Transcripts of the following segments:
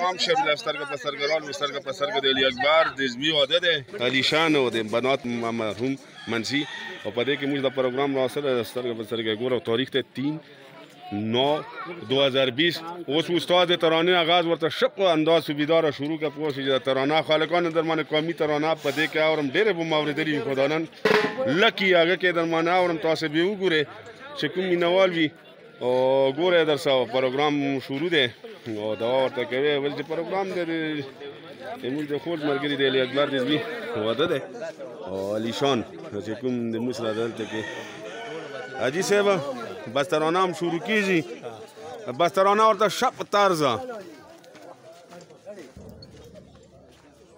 نام شب لسترګه په سرګرال مسترګه په سرګه د علی اکبر د زوی واده دی علی شان او د بنات مرحوم منسی او په دې کې موږ د پروګرام راوسره سترګه په سرګه ګورو تاریخ ته 3 نو 2020 اوس استاد ترانه آغاز ورته شق انداز سوبیدار شروع کړ پوه شي ترانه خالقان درمانه قومي ترانه په دې کې اورم ډېر به ماوریدلی خدانن لکی هغه کې درمانه اورم تاسو به وګوره چې کوم مینوال وي او ګوره در سره پروګرام شروع دی او دا ورته کوي ول چې پروګرام دی زموږ د خور ملګری دی اکبر رضوي واده دی او علي شان چې کوم د موږ سره دلته کې حاجي صاحب بس ترانه هم شروع کیږي بس ترانه ورته شپ طرزه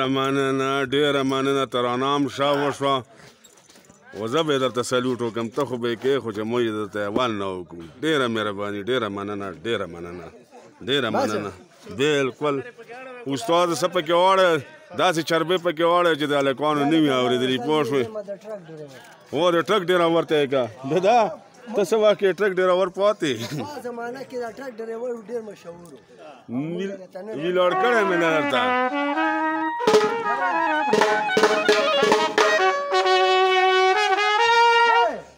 ډېره مننه ډېره مننه ترانام شاه وشوه او زه به درته سلوټ وکړم ته خو به یې کې خو چې موږ درته احوال نه وکړو ډېره مهرباني ډېره مننه ډېره مننه ډېره مننه بالکل استاد څه پکې واړه داسې چربې پکې واړه چې د هلکانو نه وي اورېدلي پوه شوې هو د ټرک ډېره ورته یې که ده دا ته څه وخت کې ټرک ډرایور پاتې زمانه کې دا ټرک ډرایور ډېر مشهور ویلوړ کړی مې نه درته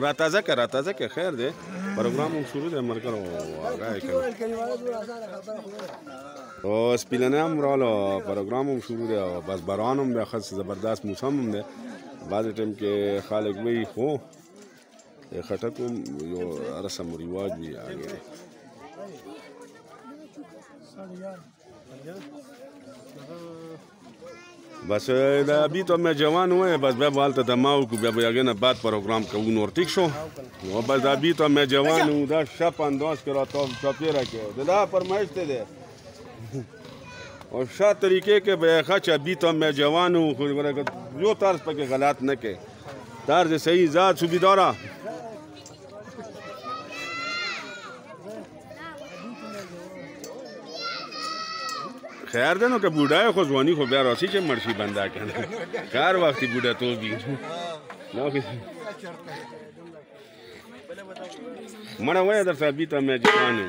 را تازه که را تازه که خیر دی پروګرام هم شروع دی مرګر هغه او سپیلنه هم رااله پروګرام هم شروع دی او بس باران هم دی خاص زبردست موسم هم دی بعضې ټایم کې خلک وایي خو خټکو یو رسم و رواج وي هغه بس دا بي ته مې جوان وې بس به والته د ماو کو به یاګه نه بعد پروګرام کوو نور ټیک شو نو بس دا بي ته مې جوان و دا شپ انداز کرا تو چاپیرا کې دا فرمایش ته ده او شا طریقې کې به ښه چا بي ته مې جوان و خو یو طرز پکې غلط نه کې طرز صحیح ذات صوبی دارا خیر ده نو که بوډای خو ځواني خو بیا راسي چې مړ شي بنده کنه کار وخت بوډا توب وي نو مړه وای در ثابت مې ځواني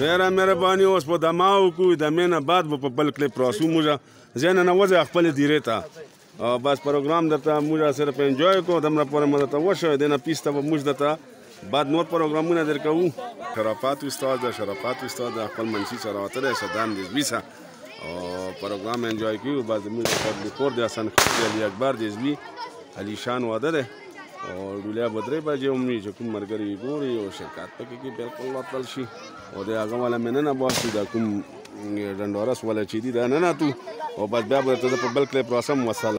ډیره مهرباني اوس په دما وکړو دمه نه بعد به په بل کلیپ راسو موږ زین نه وځه خپل دیره ته او بس پروګرام درته موږ صرف انجوای کو دمره پورې مده ته وشو دینه پیسته به موږ درته بعد نور پروګرامونه درکو شرافات استاد دا شرافات استاد دا خپل منشي سره وتلی شه دام دې زوی شه او پروګرام انجوای کړي او بعد موږ د کور د حسن خلیل اکبر د زوی علي شان واده دی او ډولیا به درې بجې هم وي چې کوم ملګري یې ګوري او شرکت پکې کې بالکل وتل شي او د هغه والا مې ننه باسي دا کوم ډنډورس والا چې دي دا ننه تو او بس بیا به درته زه په بل کلیپ راسم وسله